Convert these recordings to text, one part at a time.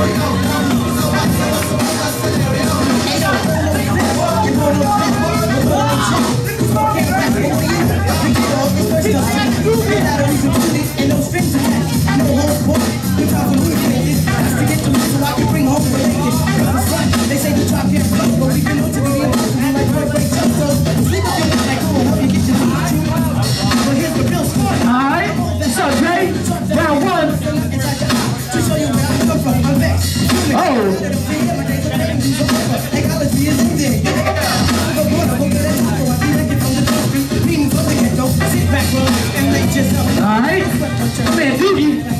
Here we go. Alright? Man, dude, you...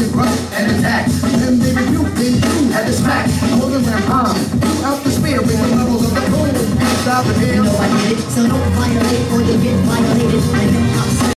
acted rough and attack. Then they rebuke, then you had to smack. Holding that bomb, threw out the spear with the levels of the boom. Stop the hair. You know I did it, so